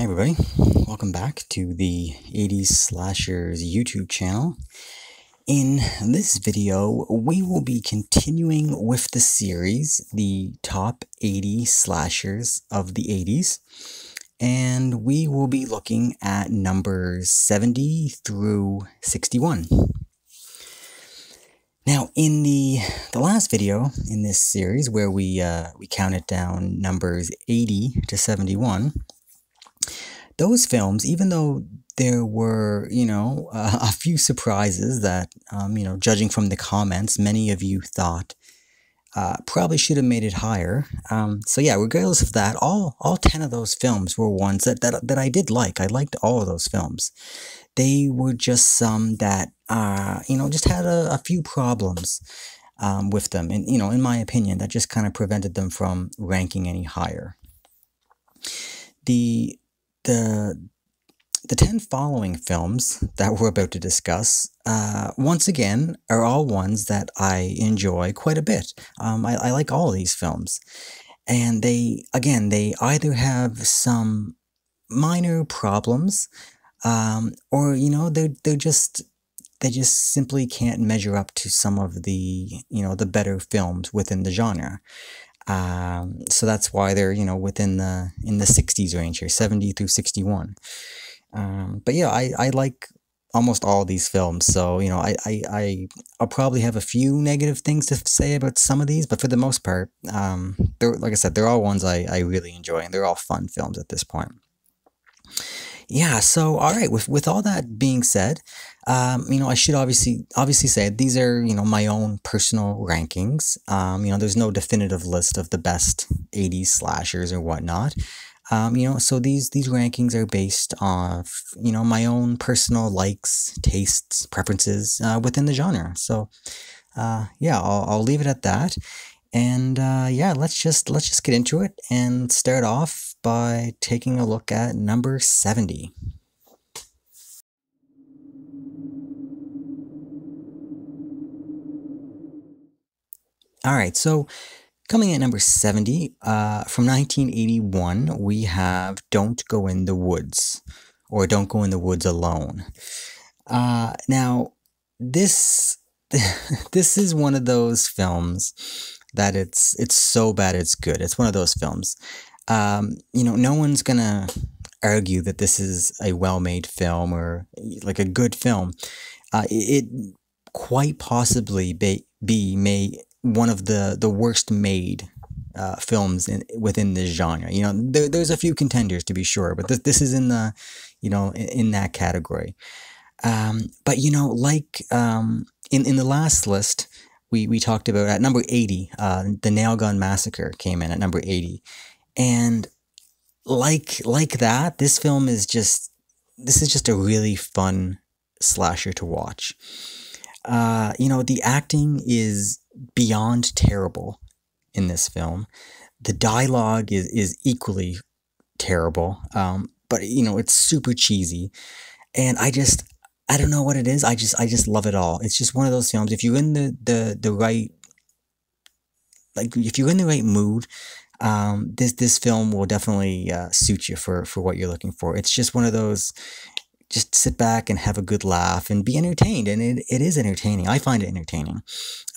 Hey everybody, welcome back to the 80s Slashers YouTube channel. In this video, we will be continuing with the series, the top 80 slashers of the 80s, and we will be looking at numbers 70 through 61. Now, in the the last video in this series, where we uh, we counted down numbers 80 to 71, those films, even though there were, you know, uh, a few surprises that, um, you know, judging from the comments, many of you thought uh, probably should have made it higher. Um, so yeah, regardless of that, all all ten of those films were ones that that, that I did like. I liked all of those films. They were just some that, uh, you know, just had a, a few problems. Um, with them, and you know, in my opinion, that just kind of prevented them from ranking any higher. The the the 10 following films that we're about to discuss, uh, once again, are all ones that I enjoy quite a bit. Um, I, I, like all of these films. And they, again, they either have some minor problems, um, or, you know, they're, they're just, they just simply can't measure up to some of the, you know, the better films within the genre. Um, so that's why they're you know within the in the 60s range here, 70 through 61. Um, but yeah, I, I like almost all these films. So you know, I, I I I'll probably have a few negative things to say about some of these, but for the most part, um, they're like I said, they're all ones I I really enjoy, and they're all fun films at this point. Yeah. So all right. With with all that being said, um, you know, I should obviously obviously say these are you know my own personal rankings. Um, you know, there's no definitive list of the best '80s slashers or whatnot. Um, you know, so these these rankings are based off you know my own personal likes, tastes, preferences uh, within the genre. So, uh, yeah, I'll, I'll leave it at that. And uh, yeah, let's just let's just get into it and start off by taking a look at number 70. All right, so coming at number 70, uh, from 1981, we have Don't Go in the Woods, or Don't Go in the Woods Alone. Uh, now, this this is one of those films that it's it's so bad it's good. It's one of those films um, you know, no one's gonna argue that this is a well-made film or like a good film. Uh, it, quite possibly be, be may one of the the worst made uh, films in, within this genre. You know, there, there's a few contenders to be sure, but this this is in the you know in, in that category. Um, but you know, like um, in in the last list, we we talked about at number eighty, uh, the Nail Gun Massacre came in at number eighty, and like like that, this film is just this is just a really fun slasher to watch. Uh, you know, the acting is beyond terrible in this film. The dialogue is is equally terrible. Um, but you know, it's super cheesy. And I just I don't know what it is. I just I just love it all. It's just one of those films. If you're in the the the right like if you're in the right mood um, this this film will definitely uh, suit you for for what you're looking for. It's just one of those. Just sit back and have a good laugh and be entertained, and it, it is entertaining. I find it entertaining.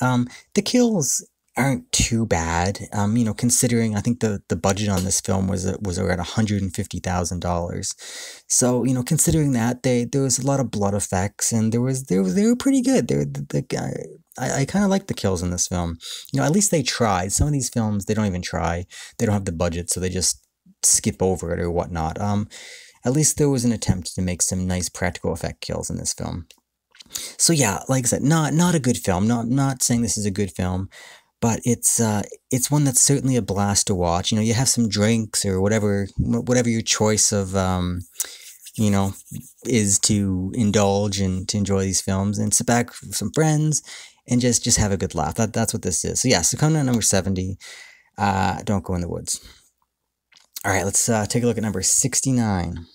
Um, the kills aren't too bad. Um, you know, considering I think the the budget on this film was was around one hundred and fifty thousand dollars. So you know, considering that, they there was a lot of blood effects, and there was there was they were pretty good. They the, the guy I, I kind of like the kills in this film. You know, at least they tried. Some of these films, they don't even try. They don't have the budget, so they just skip over it or whatnot. Um, at least there was an attempt to make some nice practical effect kills in this film. So yeah, like I said, not not a good film. Not not saying this is a good film, but it's uh, it's one that's certainly a blast to watch. You know, you have some drinks or whatever whatever your choice of um, you know is to indulge and to enjoy these films and sit back with some friends and just just have a good laugh. That that's what this is. So yeah, so coming to number seventy, uh, don't go in the woods. All right, let's uh, take a look at number sixty-nine.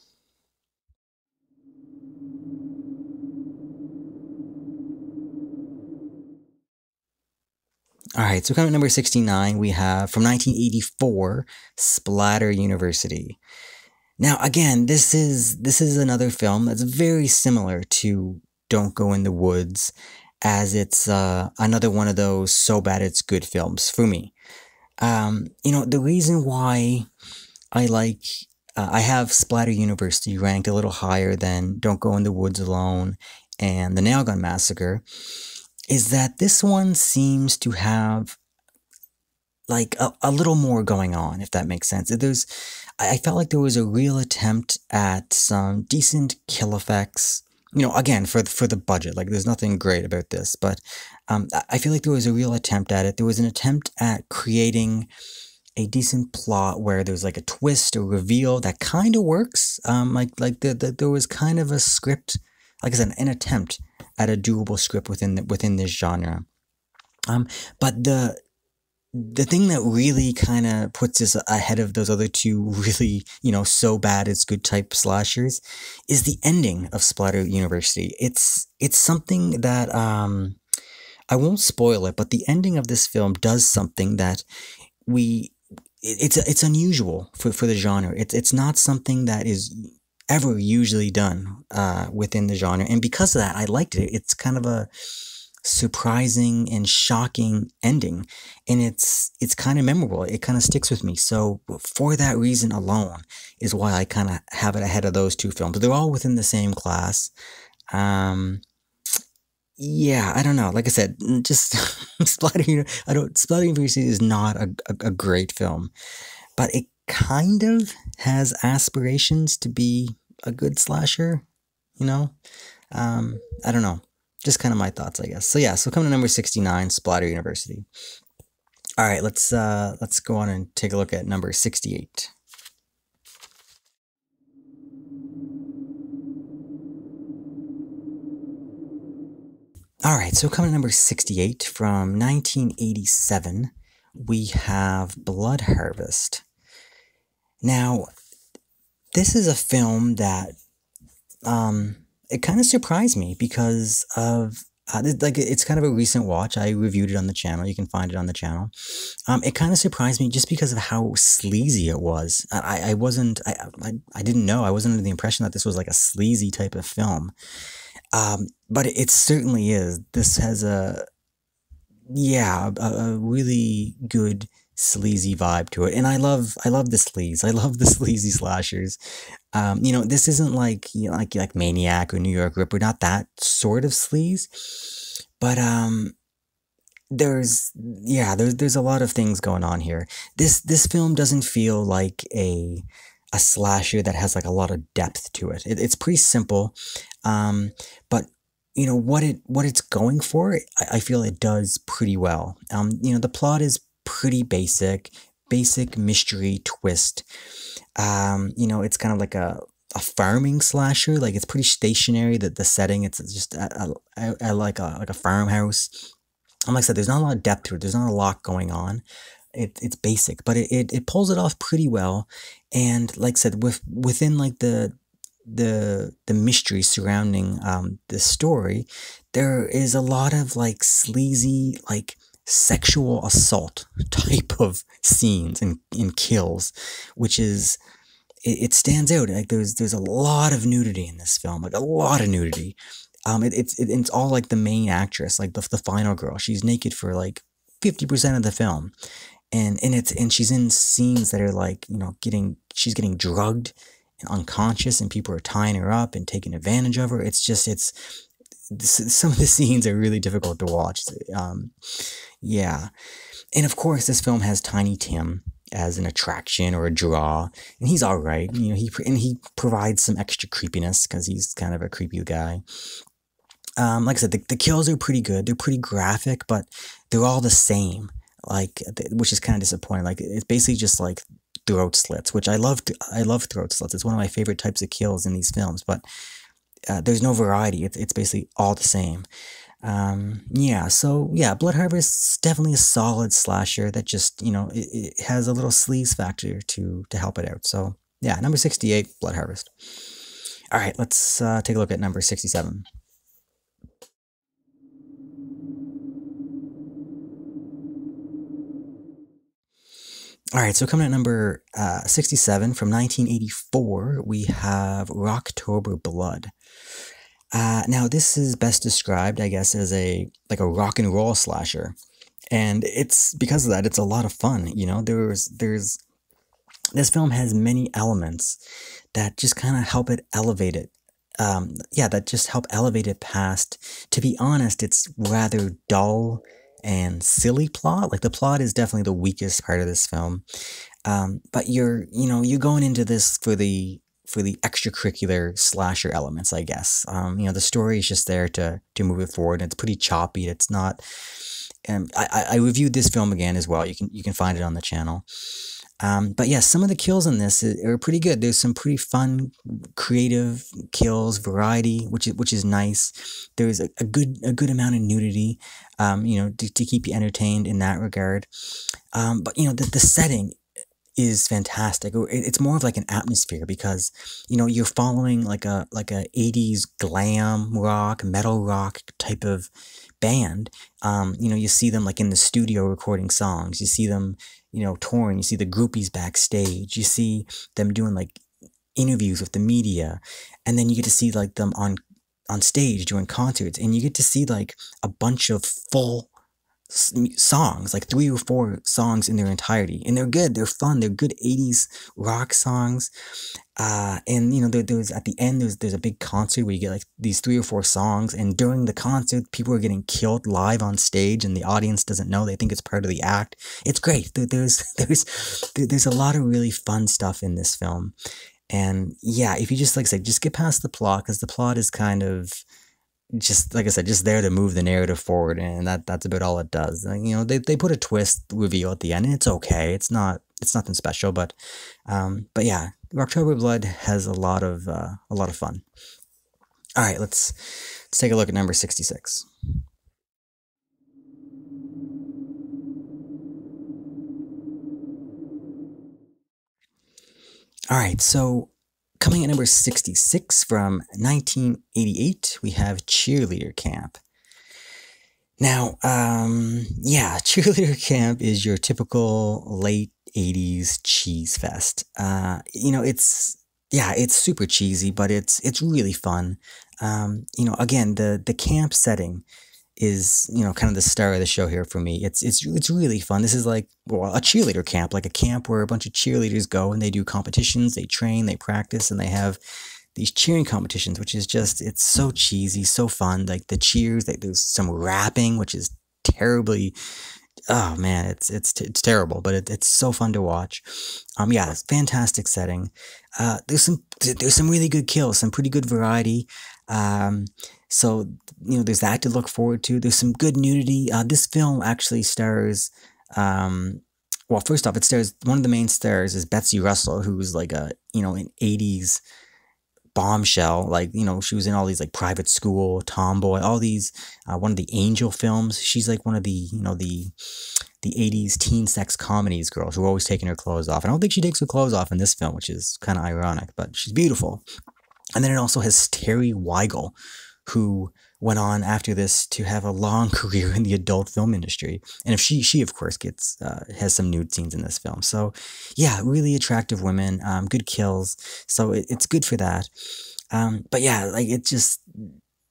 All right, so coming to number 69, we have from 1984, Splatter University. Now, again, this is this is another film that's very similar to Don't Go in the Woods, as it's uh, another one of those so bad it's good films for me. Um, you know, the reason why I like uh, I have Splatter University ranked a little higher than Don't Go in the Woods Alone and The Nail Gun Massacre is that this one seems to have like a, a little more going on, if that makes sense. There's, I felt like there was a real attempt at some decent kill effects. You know, again for the, for the budget, like there's nothing great about this, but um, I feel like there was a real attempt at it. There was an attempt at creating a decent plot where there's like a twist or reveal that kind of works. Um, like like the, the, there was kind of a script, like I said, an attempt at a doable script within the, within this genre. Um, but the the thing that really kind of puts us ahead of those other two really, you know, so bad it's good type slashers is the ending of Splatter University. It's it's something that um I won't spoil it, but the ending of this film does something that we it's it's unusual for, for the genre. It's it's not something that is ever usually done uh, within the genre, and because of that, I liked it. It's kind of a surprising and shocking ending and it's it's kind of memorable. It kind of sticks with me. So for that reason alone is why i kind of have it ahead of those two films. They're all within the same class. Um yeah i don't know. Like i said just splatter i don't splatter university is not a, a, a great film but it kind of has aspirations to be a good slasher you know? Um i don't know just kind of my thoughts, I guess. So yeah, so coming to number 69, Splatter University. All right, let's uh let's go on and take a look at number 68. All right, so coming to number 68 from 1987, we have Blood Harvest. Now, this is a film that um it kind of surprised me because of uh, like it's kind of a recent watch. I reviewed it on the channel. You can find it on the channel. Um, it kind of surprised me just because of how sleazy it was. I, I wasn't I, I I didn't know. I wasn't under the impression that this was like a sleazy type of film. Um, but it, certainly is. This has a yeah a, a really good sleazy vibe to it. And I love I love the sleaze. I love the sleazy slashers. Um, you know, this isn't like you know, like like Maniac or New York Ripper, not that sort of sleaze. But um there's yeah, there's there's a lot of things going on here. This this film doesn't feel like a a slasher that has like a lot of depth to it. it it's pretty simple. Um, but you know what it what it's going for I, I feel it does pretty well um you know the plot is pretty basic, basic mystery twist. Um, you know, it's kind of like a, a farming slasher. Like it's pretty stationary. That the setting, it's just a, a, a, like a like a farmhouse. And like I said, there's not a lot of depth to it. There's not a lot going on. It, it's basic, but it, it, it pulls it off pretty well. And like I said, with within like the the the mystery surrounding um the story, there is a lot of like sleazy like sexual assault type of scenes and, and kills, which is it, it, stands out. Like there's there's a lot of nudity in this film, like a lot of nudity. Um, it, it's it, it's all like the main actress, like the the final girl. She's naked for like fifty percent of the film, and and it's and she's in scenes that are like you know getting she's getting drugged and unconscious, and people are tying her up and taking advantage of her. It's just it's some of the scenes are really difficult to watch. Um, yeah. And of course, this film has Tiny Tim as an attraction or a draw, and he's all right. You know, he and he provides some extra creepiness because he's kind of a creepy guy. Um, like I said, the, the kills are pretty good. They're pretty graphic, but they're all the same. Like, which is kind of disappointing. Like, it's basically just like throat slits, which I love. I love throat slits. It's one of my favorite types of kills in these films, but uh, there's no variety. It's, it's basically all the same. Um, yeah, so yeah, Blood Harvest is definitely a solid slasher that just, you know, it, it has a little sleaze factor to to help it out. So yeah, number 68, Blood Harvest. All right, let's uh, take a look at number 67. All right, so coming at number uh, 67 from 1984, we have Rocktober Blood. Uh, now this is best described, I guess, as a like a rock and roll slasher, and it's because of that it's a lot of fun. You know, there's there's this film has many elements that just kind of help it elevate it. Um, yeah, that just help elevate it past. To be honest, it's rather dull and silly plot. Like the plot is definitely the weakest part of this film. Um, but you're you know you're going into this for the for the extracurricular slasher elements, I guess. Um, you know, the story is just there to to move it forward. And it's pretty choppy. It's not. Um, I, I reviewed this film again as well. You can you can find it on the channel. Um, but yeah, some of the kills in this uh, are pretty good. There's some pretty fun, creative kills, variety, which is which is nice. There's a, a good a good amount of nudity, um, you know, to, to keep you entertained in that regard. Um, but you know, the, the setting is fantastic. It's more of like an atmosphere because you know you're following like a like a '80s glam rock, metal rock type of band. Um, you know, you see them like in the studio recording songs. You see them, you know, touring. You see the groupies backstage. You see them doing like interviews with the media, and then you get to see like them on on stage doing concerts, and you get to see like a bunch of full songs, like three or four songs in their entirety, and they're good. They're fun. They're good '80s rock songs. Uh, and you know, there, there's at the end, there's there's a big concert where you get like these three or four songs, and during the concert, people are getting killed live on stage, and the audience doesn't know. They think it's part of the act. It's great. There, there's there's there, there's a lot of really fun stuff in this film, and yeah, if you just like said, just get past the plot because the plot is kind of just like I said, just there to move the narrative forward, and that that's about all it does. And, you know, they they put a twist reveal at the end, and it's okay. It's not it's nothing special, but um, but yeah, Rocktober Blood has a lot of uh, a lot of fun. All right, let's let's take a look at number sixty six. All right, so Coming at number 66 from 1988, we have Cheerleader Camp. Now, um, yeah, Cheerleader Camp is your typical late 80s cheese fest. Uh, you know, it's yeah, it's super cheesy, but it's it's really fun. Um, you know, again, the the camp setting is you know kind of the star of the show here for me. It's it's it's really fun. This is like well, a cheerleader camp, like a camp where a bunch of cheerleaders go and they do competitions, they train, they practice, and they have these cheering competitions, which is just it's so cheesy, so fun. Like the cheers, like there's some rapping, which is terribly oh man, it's it's it's terrible, but it, it's so fun to watch. Um, yeah, fantastic setting. Uh, there's some there's some really good kills, some pretty good variety. Um, so you know, there's that to look forward to. There's some good nudity. Uh, this film actually stars. Um, well, first off, it stars one of the main stars is Betsy Russell, who's like a you know an '80s bombshell. Like, you know, she was in all these like private school, tomboy, all these, uh, one of the angel films. She's like one of the, you know, the, the 80s teen sex comedies girls who are always taking her clothes off. And I don't think she takes her clothes off in this film, which is kind of ironic, but she's beautiful. And then it also has Teri Weigel, who went on after this to have a long career in the adult film industry. And if she, she of course gets uh, has some nude scenes in this film. So, yeah, really attractive women, um, good kills. So it, it's good for that. Um, but yeah, like it just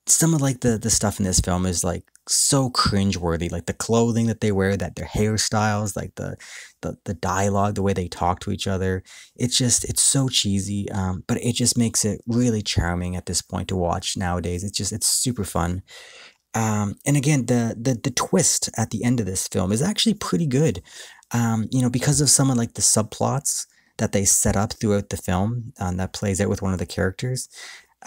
some of like the the stuff in this film is like so cringeworthy. Like the clothing that they wear, that their hairstyles, like the, the the dialogue, the way they talk to each other. It's just it's so cheesy. Um, but it just makes it really charming at this point to watch nowadays. It's just it's super fun. Um, and again, the, the the twist at the end of this film is actually pretty good. Um, you know, because of some of like the subplots that they set up throughout the film um, that plays out with one of the characters.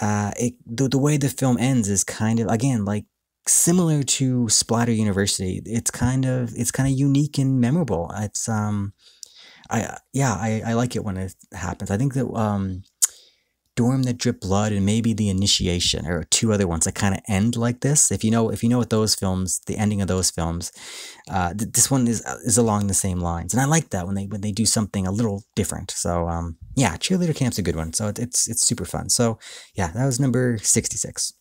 Uh, it the, the way the film ends is kind of again like similar to Splatter University, it's kind of it's kind of unique and memorable. It's um, I yeah I, I like it when it happens. I think that um, Dorm That Dripped Blood and maybe The Initiation or two other ones that kind of end like this. If you know if you know what those films, the ending of those films, uh, th this one is uh, is along the same lines, and I like that when they when they do something a little different. So um, yeah, Cheerleader Camp's a good one. So it, it's it's super fun. So yeah, that was number sixty six.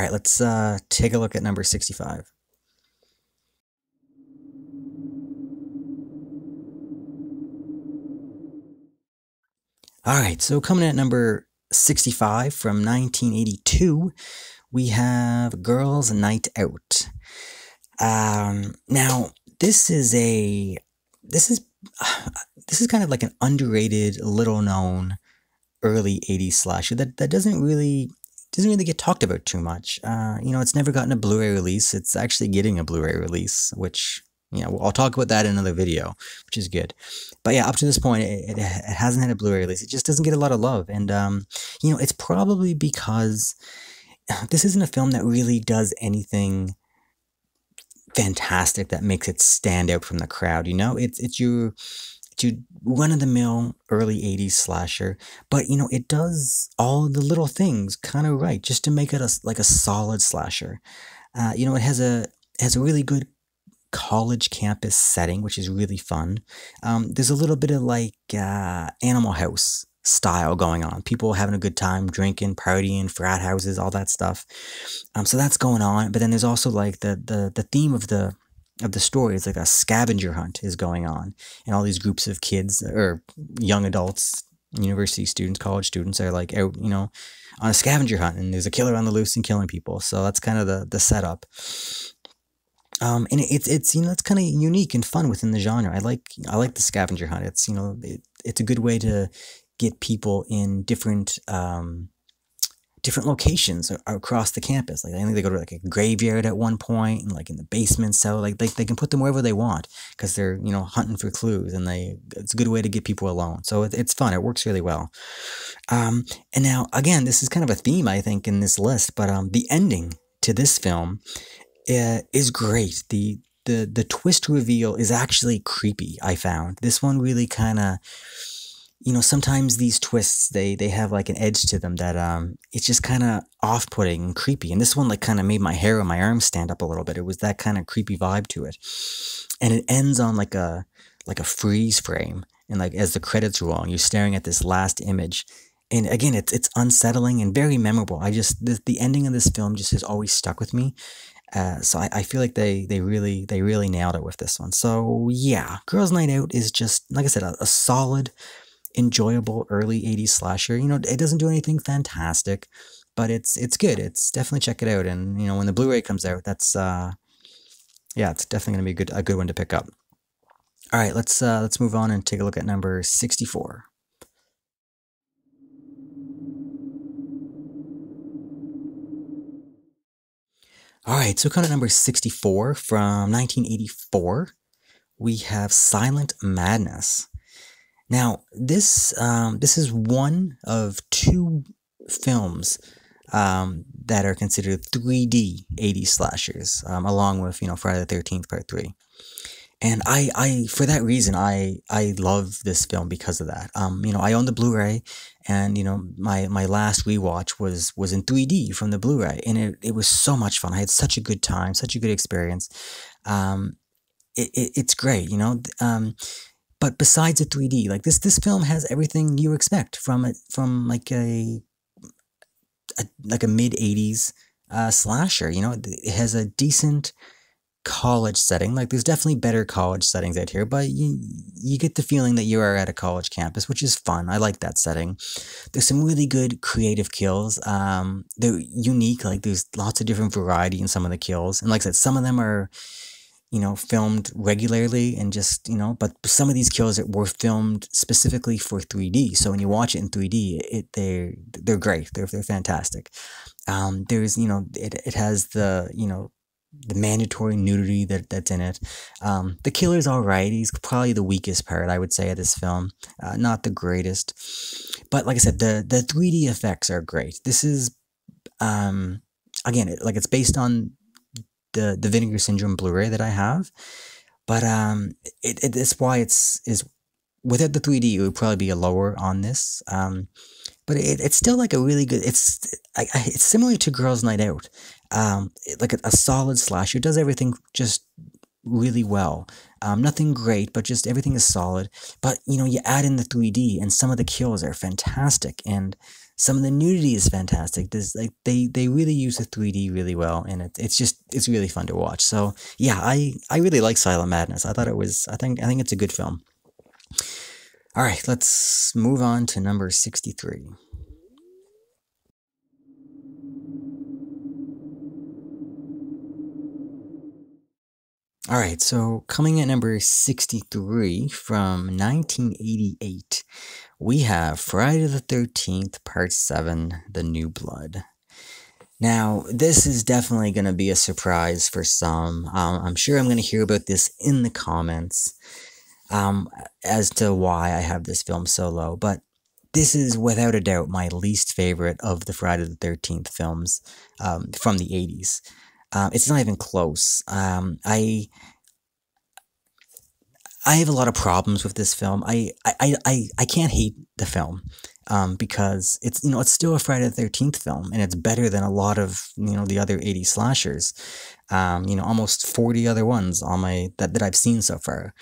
All right, let's uh, take a look at number 65. All right, so coming at number 65 from 1982, we have Girls Nite Out. Um, now, this is a this is uh, this is kind of like an underrated, little known early 80s slasher that that doesn't really doesn't really get talked about too much. Uh, you know, it's never gotten a Blu-ray release. It's actually getting a Blu-ray release, which you know, I'll talk about that in another video, which is good. But yeah, up to this point, it, it, hasn't had a Blu-ray release. It just doesn't get a lot of love, and um, you know, it's probably because this isn't a film that really does anything fantastic that makes it stand out from the crowd. You know, it's it's your your run of the mill early '80s slasher, but you know, it does all the little things kind of right, just to make it a like a solid slasher. Uh, you know, it has a has a really good college campus setting, which is really fun. Um, there's a little bit of like uh, Animal House style going on. People having a good time, drinking, partying, frat houses, all that stuff. Um, so that's going on. But then there's also like the the the theme of the of the story It's like a scavenger hunt is going on, and all these groups of kids or young adults, university students, college students are like out, you know, on a scavenger hunt, and there's a killer on the loose and killing people. So that's kind of the the setup. Um, and it's it's you know it's kind of unique and fun within the genre. I like I like the scavenger hunt. It's you know it, it's a good way to get people in different um, different locations across the campus. Like I think they go to like a graveyard at one point, and like in the basement. So like they, they can put them wherever they want because they're you know hunting for clues, and they it's a good way to get people alone. So it, it's fun. It works really well. Um, and now again, this is kind of a theme I think in this list, but um, the ending to this film uh, is great. The the the twist reveal is actually creepy. I found this one really kind of you know sometimes these twists they they have like an edge to them that um it's just kind of off-putting and creepy. And this one like kind of made my hair on my arms stand up a little bit. It was that kind of creepy vibe to it. And it ends on like a like a freeze frame. And like as the credits roll you're staring at this last image. And again it's it's unsettling and very memorable. I just the, the ending of this film just has always stuck with me. Uh, so I, I feel like they they really they really nailed it with this one. So yeah, Girls Nite Out is just like I said, a, a solid, enjoyable early '80s slasher. You know, it doesn't do anything fantastic, but it's it's good. It's definitely check it out. And you know, when the Blu-ray comes out, that's uh, yeah, it's definitely gonna be a good a good one to pick up. All right, let's uh, let's move on and take a look at number sixty-four. All right, so kind of number 64 from 1984, we have Silent Madness. Now, this um, this is one of two films um, that are considered 3D 80 slashers, um, along with you know Friday the 13th Part 3 and I, I for that reason I I love this film because of that. Um, you know, I own the Blu-ray, and you know my my last rewatch was was in 3D from the Blu-ray, and it, it was so much fun. I had such a good time, such a good experience. Um, it, it it's great, you know. Um, but besides the 3D, like this this film has everything you expect from it from like a, a like a mid 80s uh, slasher. You know, it has a decent college setting. Like there's definitely better college settings out here, but you you get the feeling that you are at a college campus, which is fun. I like that setting. There's some really good creative kills. Um, they're unique. Like there's lots of different variety in some of the kills, and like I said, some of them are you know filmed regularly and just you know but some of these kills were filmed specifically for 3d so when you watch it in 3d it they're they're great they're, they're fantastic um, there's you know it, it has the you know the mandatory nudity that that's in it. Um, the killer's all right. He's probably the weakest part, I would say, of this film. Uh, not the greatest, but like I said, the the three D effects are great. This is, um, again, it, like it's based on the the Vinegar Syndrome Blu-ray that I have, but um, it, it it's why it's is without the 3D, it would probably be a lower on this. Um, but it, it's still like a really good. It's I, I, it's similar to Girls Nite Out, um, like a, a solid slasher. Does everything just really well. Um, nothing great, but just everything is solid. But you know, you add in the 3D, and some of the kills are fantastic, and some of the nudity is fantastic. There's like they they really use the 3D really well, and it, it's just it's really fun to watch. So yeah, I I really like Silent Madness. I thought it was I think I think it's a good film. All right, let's move on to number 63. All right, so coming at number 63 from 1988, we have Friday the 13th, Part 7 The New Blood. Now, this is definitely going to be a surprise for some. Um, I'm sure I'm going to hear about this in the comments um, as to why I have this film so low, but this is without a doubt my least favorite of the Friday the 13th films um, from the 80s. Um, it's not even close. Um, I I have a lot of problems with this film. I I, I, I can't hate the film um, because it's you know it's still a Friday the Thirteenth film and it's better than a lot of you know the other eighty slashers. Um, you know, almost forty other ones on my that, that I've seen so far.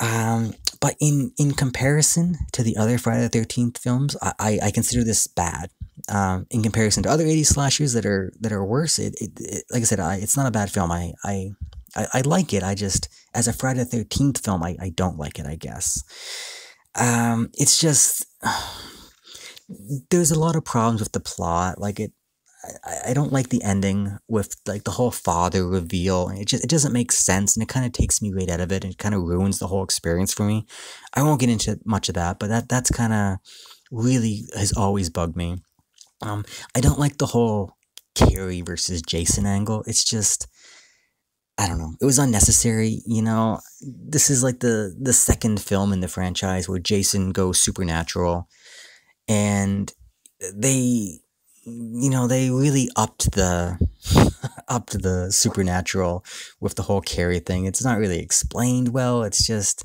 Um, but in in comparison to the other Friday the Thirteenth films, I, I, I consider this bad um, in comparison to other 80s slashers that are that are worse. It, it, it like I said, I, it's not a bad film. I, I I, I like it. I just as a Friday the Thirteenth film, I, I don't like it. I guess. Um, it's just there's a lot of problems with the plot. Like it, I, I don't like the ending with like the whole father reveal. It just it doesn't make sense, and it kind of takes me right out of it. And kind of ruins the whole experience for me. I won't get into much of that, but that that's kind of really has always bugged me. Um, I don't like the whole Carrie versus Jason angle. It's just, I don't know. It was unnecessary. You know, this is like the the second film in the franchise where Jason goes supernatural, and they, you know, they really upped the upped the supernatural with the whole Carrie thing. It's not really explained well. It's just,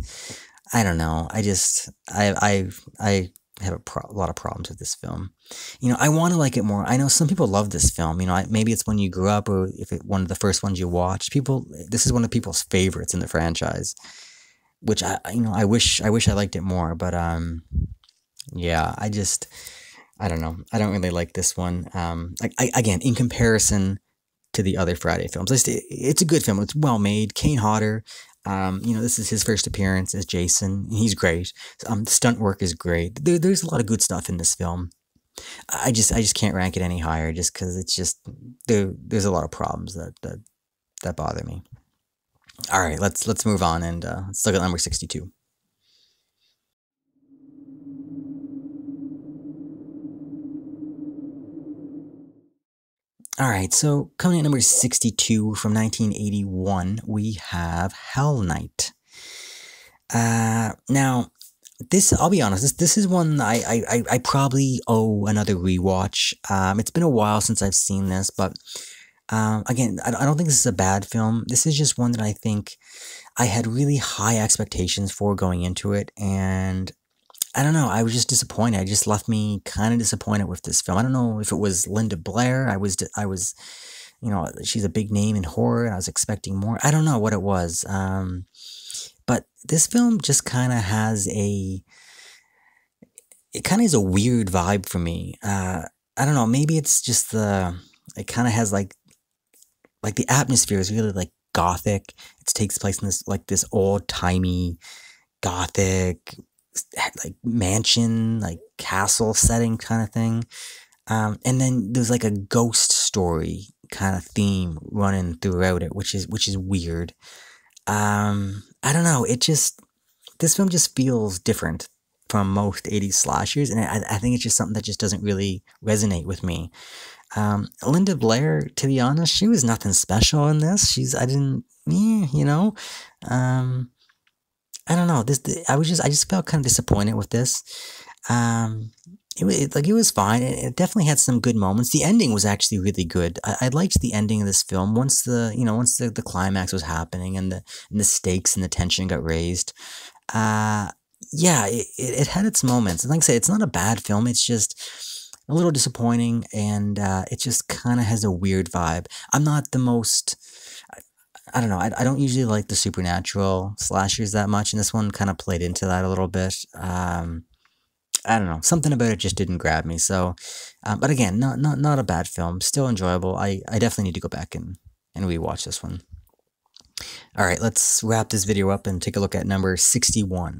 I don't know. I just, I, I, I have a, pro- a, lot of problems with this film. You know, I want to like it more. I know some people love this film. You know, I, maybe it's when you grew up or if it one of the first ones you watched. People, this is one of people's favorites in the franchise, which I, you know, I wish I wish I liked it more. But um, yeah, I just, I don't know. I don't really like this one. Um, like I, again, in comparison to the other Friday films, it's, it's a good film. It's well made. Kane Hodder, um, you know, this is his first appearance as Jason. He's great. Um, stunt work is great. There, there's a lot of good stuff in this film. I just, I just can't rank it any higher, just because it's just there. There's a lot of problems that that that bother me. All right, let's let's move on and uh, let's look at number sixty-two. All right, so coming at number 62 from 1981, we have Hell Night. Uh, now, this, I'll be honest, this, this is one I, I, I probably owe another rewatch. Um, it's been a while since I've seen this, but um, again, I, I don't think this is a bad film. This is just one that I think I had really high expectations for going into it, and I don't know. I was just disappointed. It just left me kind of disappointed with this film. I don't know if it was Linda Blair. I was, I was, you know, she's a big name in horror, and I was expecting more. I don't know what it was. Um, but this film just kind of has a, it kind of is a weird vibe for me. Uh, I don't know. Maybe it's just the, it kind of has like, like the atmosphere is really like gothic. It takes place in this like this old timey gothic like mansion, like castle setting kind of thing. Um, and then there's like a ghost story kind of theme running throughout it, which is which is weird. Um, I don't know. It just this film just feels different from most 80s slashers, and I, I think it's just something that just doesn't really resonate with me. Um, Linda Blair, to be honest, she was nothing special in this. She's I didn't, yeah, you know. Um, I don't know. This I was just I just felt kind of disappointed with this. Um, it, it like it was fine. It, it, definitely had some good moments. The ending was actually really good. I, I liked the ending of this film once the you know once the, the climax was happening and the and the stakes and the tension got raised. Uh, yeah, it, it, had its moments. And like I said, it's not a bad film. It's just a little disappointing and uh, it just kind of has a weird vibe. I'm not the most I don't know. I, I don't usually like the supernatural slashers that much, and this one kind of played into that a little bit. Um, I don't know. Something about it just didn't grab me. So, um, but again, not not not a bad film. Still enjoyable. I I definitely need to go back and and rewatch this one. All right, let's wrap this video up and take a look at number sixty-one.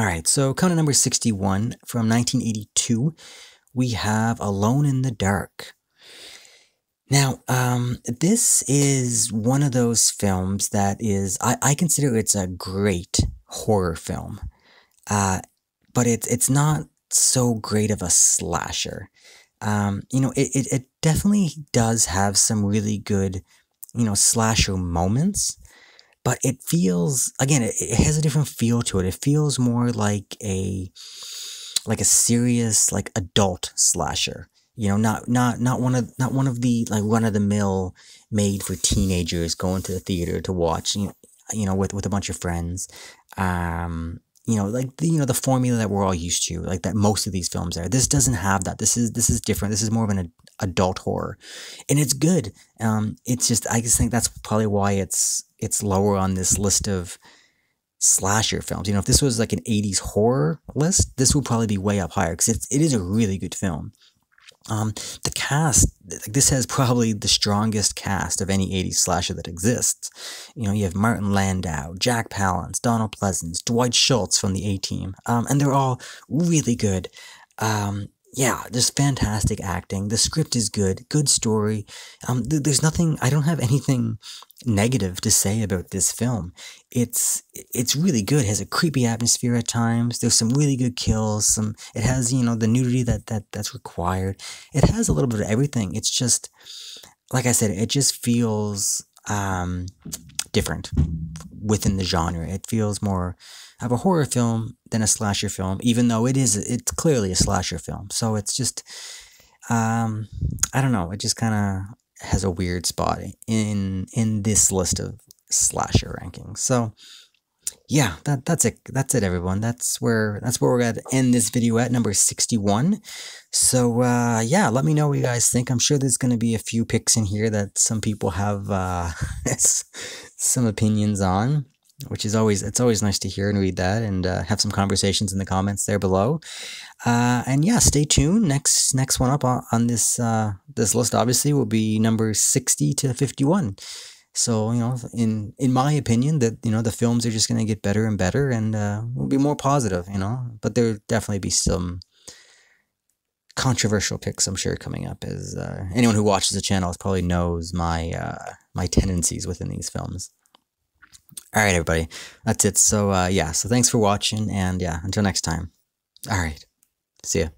All right, so to number 61 from 1982, we have Alone in the Dark. Now, um, this is one of those films that is, I, I consider it's a great horror film. Uh, but it's it's not so great of a slasher. Um, you know, it, it, it definitely does have some really good, you know, slasher moments, but it feels again, it, it has a different feel to it. It feels more like a like a serious, like adult slasher. You know, not not not one of not one of the like one of the mill made for teenagers going to the theater to watch. You know, you know with with a bunch of friends. Um, you know, like the, you know the formula that we're all used to, like that most of these films are. This doesn't have that. This is this is different. This is more of an adult horror, and it's good. Um, it's just I just think that's probably why it's it's lower on this list of slasher films. You know, if this was like an '80s horror list, this would probably be way up higher because it it is a really good film. Um, the cast, this has probably the strongest cast of any 80s slasher that exists. You know, you have Martin Landau, Jack Palance, Donald Pleasence, Dwight Schultz from the A-Team, um, and they're all really good. Um, yeah, just fantastic acting. The script is good, good story. Um, th- there's nothing. I don't have anything negative to say about this film. It's it's really good. It has a creepy atmosphere at times. There's some really good kills. Some it has you know the nudity that that that's required. It has a little bit of everything. It's just like I said. It just feels um, different within the genre. It feels more of a horror film than a slasher film, even though it is it's clearly a slasher film. So it's just um, I don't know. It just kind of has a weird spot in in this list of slasher rankings. So yeah, that that's it. That's it, everyone. That's where that's where we're gonna end this video at number sixty-one. So uh, yeah, let me know what you guys think. I'm sure there's gonna be a few picks in here that some people have uh, some opinions on which is always it's always nice to hear and read that and uh, have some conversations in the comments there below. Uh, and yeah stay tuned. Next next one up on, on this uh, this list obviously will be number 60 to 51 so you know in in my opinion that you know the films are just going to get better and better and uh, will be more positive you know but there'll definitely be some controversial picks i'm sure coming up as uh, anyone who watches the channel probably knows my uh, my tendencies within these films all right, everybody. That's it. So, uh, yeah. So, thanks for watching. And yeah, until next time. All right. See ya.